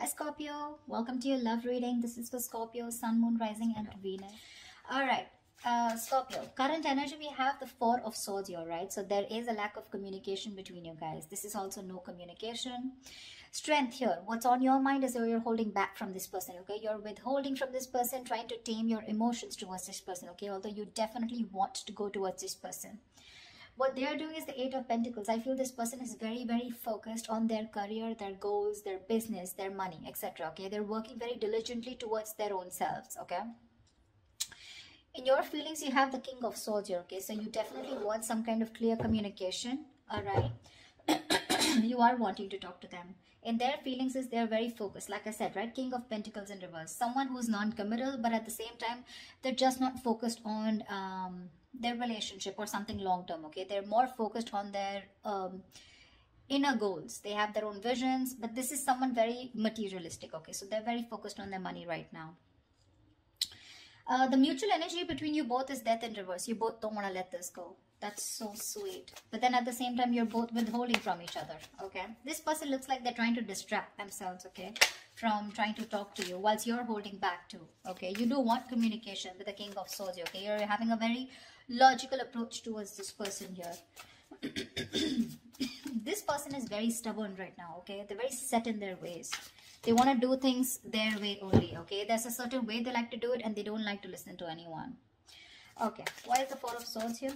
Hi Scorpio, welcome to your love reading. This is for Scorpio, Sun, Moon, Rising, and Venus. All right, uh, Scorpio, current energy we have the Four of Swords here, right? So there is a lack of communication between you guys. This is also no communication. Strength here. What's on your mind is you're holding back from this person, okay? You're withholding from this person, trying to tame your emotions towards this person, okay? Although you definitely want to go towards this person what they are doing is the eight of pentacles. I feel this person is very very focused on their career their goals their business their money etc okay? They're working very diligently towards their own selves okay? In your feelings you have the king of swords here okay? So you definitely want some kind of clear communication all right? You are wanting to talk to them. In their feelings is they're very focused. Like i said right? King of pentacles in reverse. Someone who's non-committal but at the same time they're just not focused on um, their relationship or something long term okay? They're more focused on their um, inner goals. They have their own visions but this is someone very materialistic okay? So they're very focused on their money right now. Uh, the mutual energy between you both is death in reverse. You both don't want to let this go. That's so sweet. But then at the same time you're both withholding from each other okay? This person looks like they're trying to distract themselves okay? From trying to talk to you whilst you're holding back too okay? You do want communication with the king of swords okay? You're having a very logical approach towards this person here. This person is very stubborn right now okay? They're very set in their ways. They want to do things their way only okay? There's a certain way they like to do it and they don't like to listen to anyone. Okay why is the four of swords here?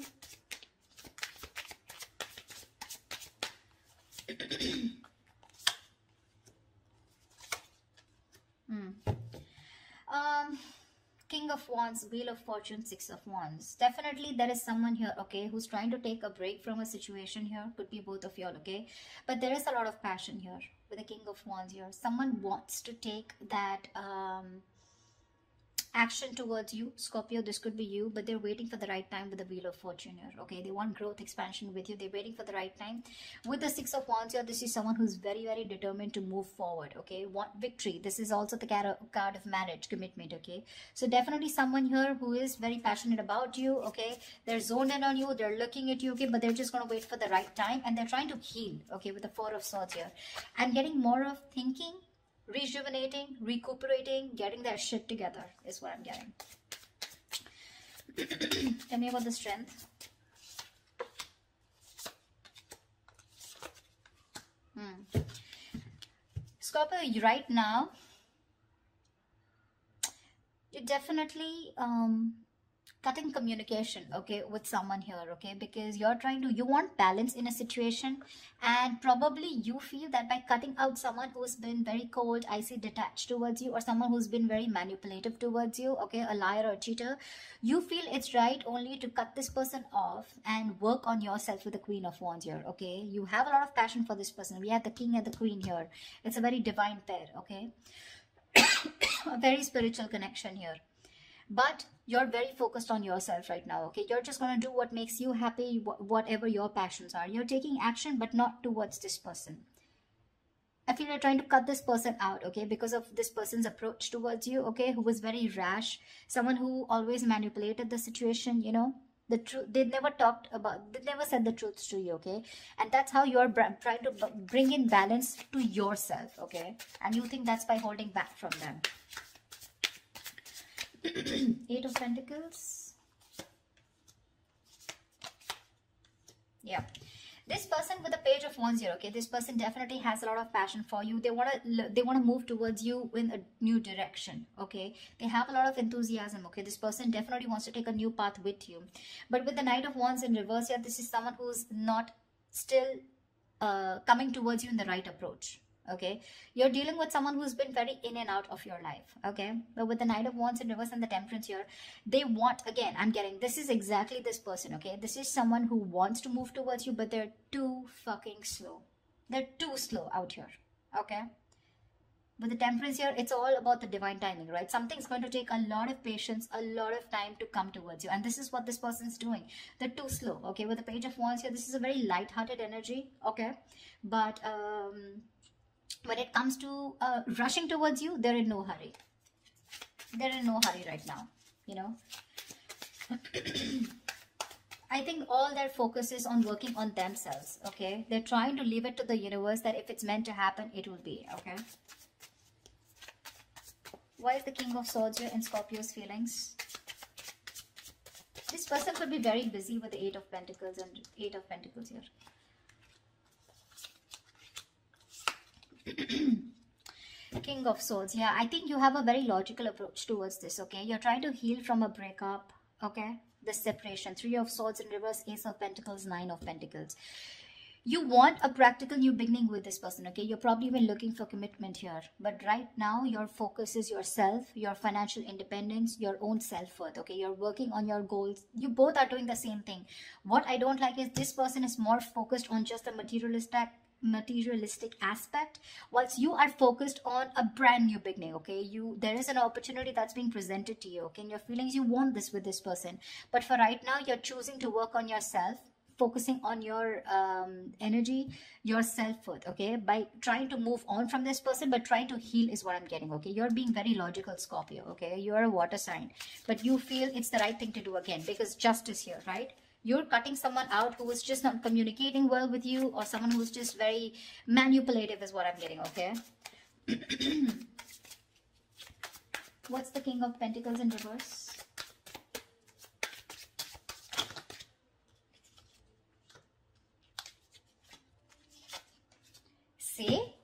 Hmm. um king of wands wheel of fortune six of wands. Definitely there is someone here okay who's trying to take a break from a situation here. Could be both of y'all okay? But there is a lot of passion here with the king of wands here. Someone wants to take that um action towards you scorpio this could be you but they're waiting for the right time with the wheel of fortune here okay? They want growth expansion with you. They're waiting for the right time. With the six of wands here this is someone who's very very determined to move forward okay? Want victory. This is also the card of marriage commitment okay? So definitely someone here who is very passionate about you okay? They're zoned in on you they're looking at you okay? But they're just going to wait for the right time and they're trying to heal okay with the four of swords here. And getting more of thinking rejuvenating, recuperating, getting their shit together is what I'm getting. Tell me about the strength. Hmm. Scorpio, right now, you definitely um, cutting communication okay with someone here okay because you're trying to you want balance in a situation and probably you feel that by cutting out someone who's been very cold icy detached towards you or someone who's been very manipulative towards you okay a liar or a cheater you feel it's right only to cut this person off and work on yourself with the queen of wands here okay? You have a lot of passion for this person. We have the king and the queen here. It's a very divine pair okay? A very spiritual connection here. But you're very focused on yourself right now okay? You're just going to do what makes you happy whatever your passions are. You're taking action but not towards this person. I feel you're trying to cut this person out okay? Because of this person's approach towards you okay? Who was very rash. Someone who always manipulated the situation you know? The truth they never talked about they never said the truths to you okay? And that's how you're trying to bring in balance to yourself okay? And you think that's by holding back from them Eight of Pentacles. Yeah. This person with the page of wands here, okay, this person definitely has a lot of passion for you. They want to they want to move towards you in a new direction, okay. They have a lot of enthusiasm, okay. This person definitely wants to take a new path with you. But with the Knight of Wands in reverse here, this is someone who's not still uh, coming towards you in the right approach, okay? You're dealing with someone who's been very in and out of your life okay? But with the knight of wands in reverse and the temperance here they want again i'm getting this is exactly this person okay? This is someone who wants to move towards you but they're too fucking slow. They're too slow out here okay? With the temperance here it's all about the divine timing right? Something's going to take a lot of patience a lot of time to come towards you and this is what this person's doing. They're too slow okay? With the page of wands here this is a very light-hearted energy okay? But um when it comes to uh, rushing towards you, they're in no hurry. They're in no hurry right now, you know. I think all their focus is on working on themselves, okay? They're trying to leave it to the universe that if it's meant to happen, it will be, okay? Why is the King of Swords here in Scorpio's feelings? This person could be very busy with the Eight of Pentacles and Eight of Pentacles here. King of Swords. Yeah, I think you have a very logical approach towards this, okay? You're trying to heal from a breakup, okay? The separation. Three of Swords in reverse, Ace of Pentacles, Nine of Pentacles. You want a practical new beginning with this person, okay? You're probably even looking for commitment here. But right now, your focus is yourself, your financial independence, your own self-worth, okay? You're working on your goals. You both are doing the same thing. What I don't like is this person is more focused on just the materialistic materialistic aspect whilst you are focused on a brand new beginning okay? You there is an opportunity that's being presented to you okay? Your feelings you want this with this person. But for right now you're choosing to work on yourself focusing on your um, energy your self-worth okay? By trying to move on from this person but trying to heal is what i'm getting okay? You're being very logical scorpio okay? You're a water sign but you feel it's the right thing to do again because justice here right you're cutting someone out who is just not communicating well with you or someone who's just very manipulative is what I'm getting, okay? What's the King of Pentacles in reverse? See?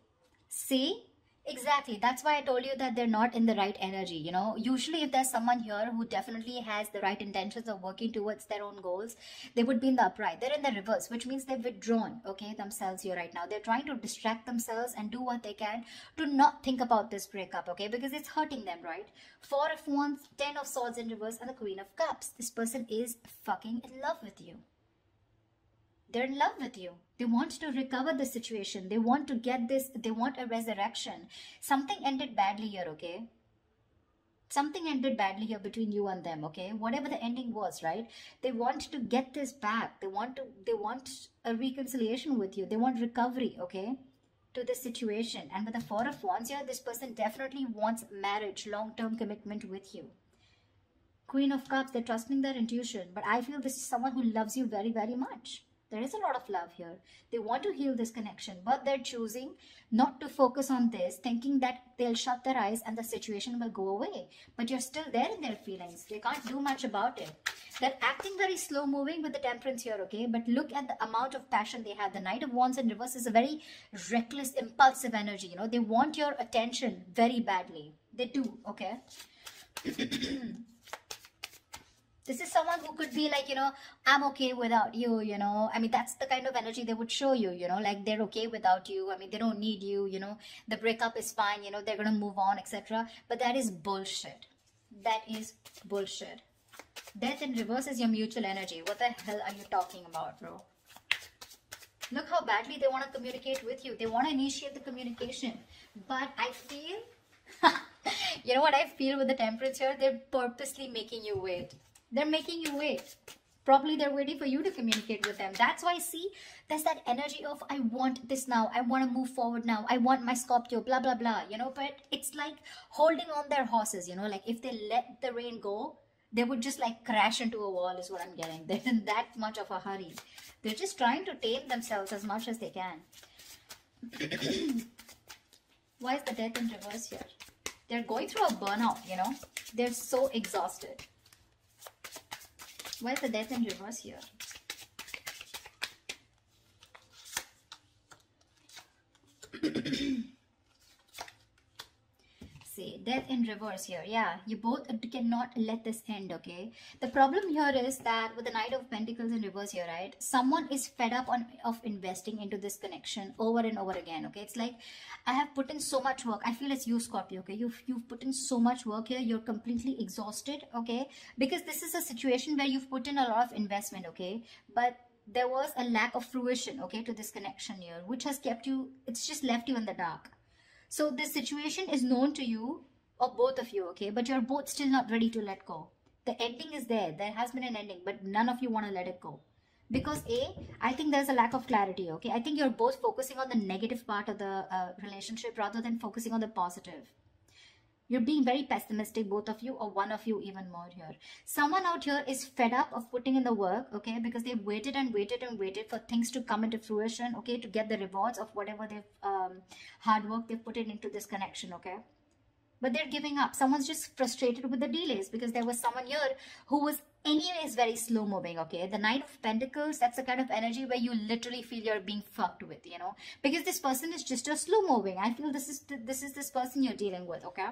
See? Exactly. That's why I told you that they're not in the right energy. You know, usually if there's someone here who definitely has the right intentions of working towards their own goals, they would be in the upright. They're in the reverse, which means they've withdrawn, okay, themselves here right now. They're trying to distract themselves and do what they can to not think about this breakup, okay, because it's hurting them, right? Four of Wands, Ten of Swords in reverse, and the Queen of Cups. This person is fucking in love with you. They're in love with you. They want to recover the situation. They want to get this, they want a resurrection. Something ended badly here, okay? Something ended badly here between you and them, okay? Whatever the ending was, right? They want to get this back. They want to, they want a reconciliation with you. They want recovery, okay? To this situation. And with the Four of Wands here, this person definitely wants marriage, long-term commitment with you. Queen of Cups, they're trusting their intuition. But I feel this is someone who loves you very, very much. There is a lot of love here. They want to heal this connection, but they're choosing not to focus on this, thinking that they'll shut their eyes and the situation will go away. But you're still there in their feelings. They can't do much about it. They're acting very slow moving with the temperance here, okay? But look at the amount of passion they have. The Knight of Wands in reverse is a very reckless, impulsive energy, you know? They want your attention very badly. They do, okay? this is someone who could be like you know i'm okay without you you know? I mean that's the kind of energy they would show you you know? Like they're okay without you. I mean they don't need you you know? The breakup is fine you know? They're gonna move on etc but that is bullshit. That is bullshit. Death in reverse is your mutual energy. What the hell are you talking about bro? Look how badly they want to communicate with you. They want to initiate the communication. But i feel you know what i feel with the temperance here they're purposely making you wait they're making you wait. Probably they're waiting for you to communicate with them. That's why, see, there's that energy of, I want this now. I want to move forward now. I want my Scorpio, blah, blah, blah, you know. But it's like holding on their horses, you know. Like if they let the rein go, they would just like crash into a wall is what I'm getting. They're in that much of a hurry. They're just trying to tame themselves as much as they can. Why is the death in reverse here? They're going through a burnout, you know. They're so exhausted. Why is the death in reverse here? See, death in reverse here. Yeah, you both cannot let this end, okay? The problem here is that with the Knight of Pentacles in reverse here, right? Someone is fed up on of investing into this connection over and over again, okay? It's like, I have put in so much work. I feel it's you, Scorpio, okay? You've, you've put in so much work here. You're completely exhausted, okay? Because this is a situation where you've put in a lot of investment, okay? But there was a lack of fruition, okay, to this connection here, which has kept you, it's just left you in the dark so this situation is known to you or both of you, okay? But you're both still not ready to let go. The ending is there. There has been an ending, but none of you want to let it go. Because A, I think there's a lack of clarity, okay? I think you're both focusing on the negative part of the uh, relationship rather than focusing on the positive. You're being very pessimistic, both of you, or one of you even more here. Someone out here is fed up of putting in the work, okay, because they've waited and waited and waited for things to come into fruition, okay, to get the rewards of whatever they've um, hard work they've put it into this connection, okay. but they're giving up. Someone's just frustrated with the delays because there was someone here who was anyways very slow moving okay? The knight of pentacles that's the kind of energy where you literally feel you're being fucked with you know? Because this person is just a slow moving. I feel this is this is this person you're dealing with okay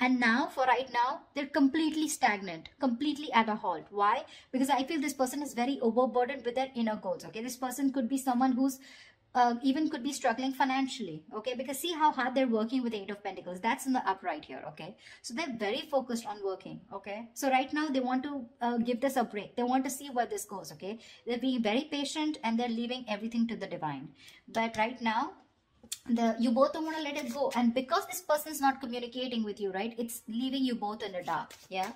and now for right now they're completely stagnant completely at a halt. Why? Because i feel this person is very overburdened with their inner goals okay? This person could be someone who's uh, even could be struggling financially okay? Because see how hard they're working with eight of pentacles. That's in the upright here okay? So they're very focused on working okay? So right now they want to uh, give this a break. They want to see where this goes okay? They're being very patient and they're leaving everything to the divine. But right now the you both don't want to let it go. And because this person is not communicating with you right it's leaving you both in the dark yeah?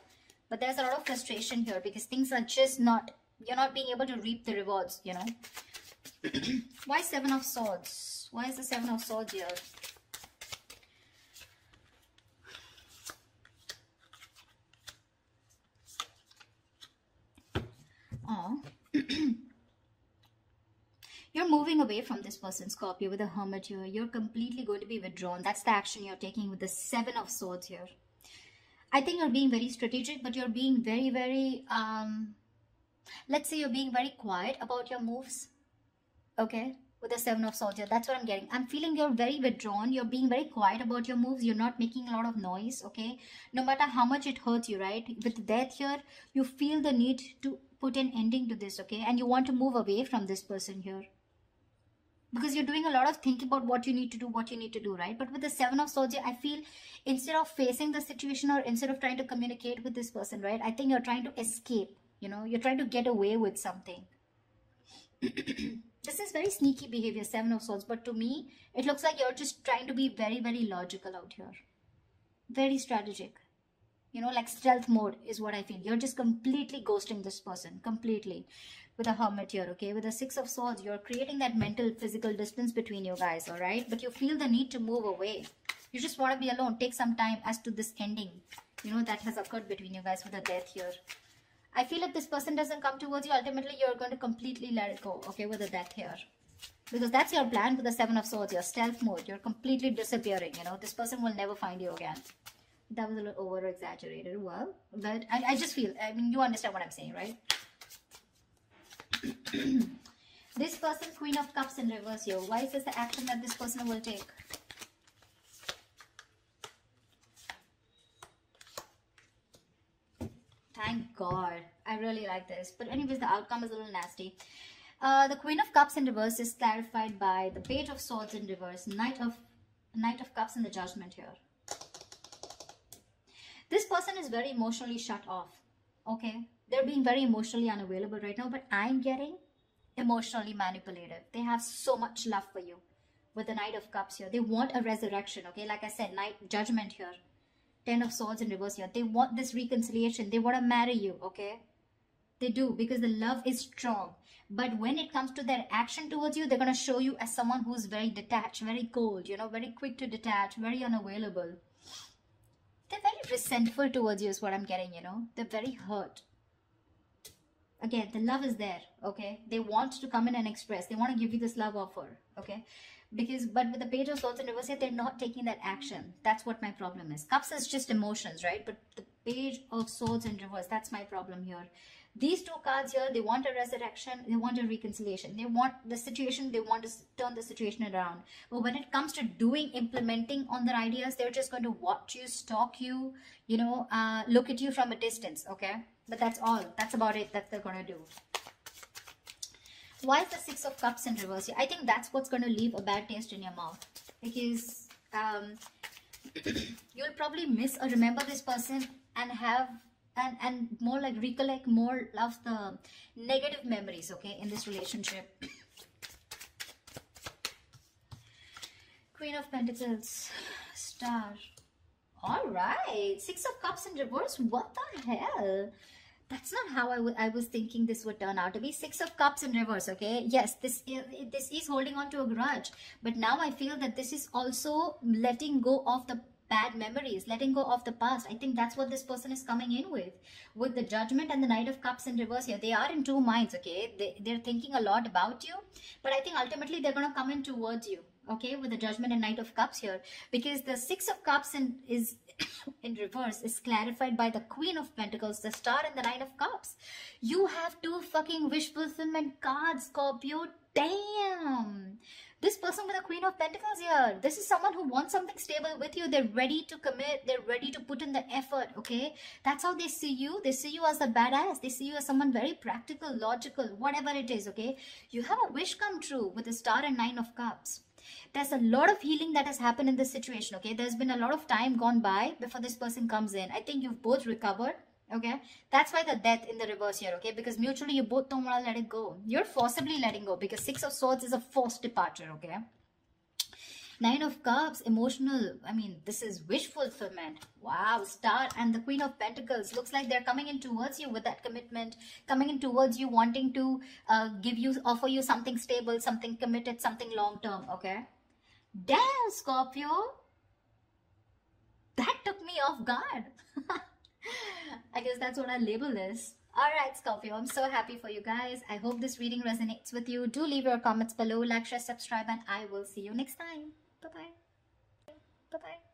But there's a lot of frustration here because things are just not you're not being able to reap the rewards you know? Why seven of swords? Why is the seven of swords here? Oh you're moving away from this person scorpio with a hermit here. You're completely going to be withdrawn. That's the action you're taking with the seven of swords here. I think you're being very strategic but you're being very very um let's say you're being very quiet about your moves. Okay? With the seven of swords here. That's what i'm getting. I'm feeling you're very withdrawn. You're being very quiet about your moves. You're not making a lot of noise okay? No matter how much it hurts you right? With death here you feel the need to put an ending to this okay? And you want to move away from this person here because you're doing a lot of thinking about what you need to do what you need to do right? But with the seven of swords i feel instead of facing the situation or instead of trying to communicate with this person right i think you're trying to escape you know? You're trying to get away with something. This is very sneaky behavior seven of swords but to me it looks like you're just trying to be very very logical out here. Very strategic. You know like stealth mode is what i feel. You're just completely ghosting this person completely with a hermit here okay with a six of swords you're creating that mental physical distance between you guys all right but you feel the need to move away you just want to be alone take some time as to this ending you know that has occurred between you guys with a death here I feel if this person doesn't come towards you, ultimately you're going to completely let it go, okay, with a death here. Because that's your plan with the Seven of Swords, your stealth mode. You're completely disappearing, you know. This person will never find you again. That was a little over-exaggerated. Well, but I, I just feel, I mean, you understand what I'm saying, right? This person, Queen of Cups in reverse here. Why is this the action that this person will take? Thank God. I really like this. But anyways, the outcome is a little nasty. Uh, the Queen of Cups in reverse is clarified by the Page of Swords in reverse, Knight of Knight of Cups in the Judgment here. This person is very emotionally shut off. Okay, they're being very emotionally unavailable right now, but I'm getting emotionally manipulative. They have so much love for you with the Knight of Cups here. They want a resurrection. Okay, like I said, Knight Judgment here. Ten of Swords in reverse here. They want this reconciliation. They want to marry you, okay? They do because the love is strong. But when it comes to their action towards you, they're going to show you as someone who's very detached, very cold, you know, very quick to detach, very unavailable. They're very resentful towards you is what I'm getting, you know. They're very hurt. Again, the love is there, okay? They want to come in and express. They want to give you this love offer, okay? because but with the page of swords and reverse they're not taking that action. That's what my problem is. Cups is just emotions right? But the page of swords in reverse that's my problem here. These two cards here they want a resurrection they want a reconciliation. They want the situation they want to turn the situation around. But when it comes to doing implementing on their ideas they're just going to watch you stalk you you know uh, look at you from a distance okay but that's all. That's about it that they're going to do. Why is the Six of Cups in reverse? I think that's what's going to leave a bad taste in your mouth. Because um, you'll probably miss or remember this person and have and and more like recollect more of the negative memories okay in this relationship. Queen of pentacles. Star. All right. Six of cups in reverse? What the hell that's not how I, I was thinking this would turn out to be. Six of cups in reverse okay? Yes this is, this is holding on to a grudge. But now i feel that this is also letting go of the bad memories letting go of the past. I think that's what this person is coming in with. With the judgment and the knight of cups in reverse here. They are in two minds okay? They, they're thinking a lot about you. But i think ultimately they're going to come in towards you okay with the judgment and knight of cups here. Because the six of cups in, is in reverse is clarified by the queen of pentacles the star and the nine of cups. You have two fucking wish fulfillment cards scorpio. Damn! This person with the queen of pentacles here this is someone who wants something stable with you. They're ready to commit. They're ready to put in the effort okay? That's how they see you. They see you as a badass. They see you as someone very practical logical whatever it is okay? You have a wish come true with the star and nine of cups there's a lot of healing that has happened in this situation okay? There's been a lot of time gone by before this person comes in. I think you've both recovered okay? That's why the death in the reverse here okay? Because mutually you both don't want to let it go. You're forcibly letting go because six of swords is a forced departure okay nine of cups emotional i mean this is wish fulfillment wow star and the queen of pentacles looks like they're coming in towards you with that commitment coming in towards you wanting to uh, give you offer you something stable something committed something long term okay damn scorpio that took me off guard I guess that's what I label this. Alright, Scorpio, I'm so happy for you guys. I hope this reading resonates with you. Do leave your comments below, like, share, subscribe, and I will see you next time. 拜拜。拜拜。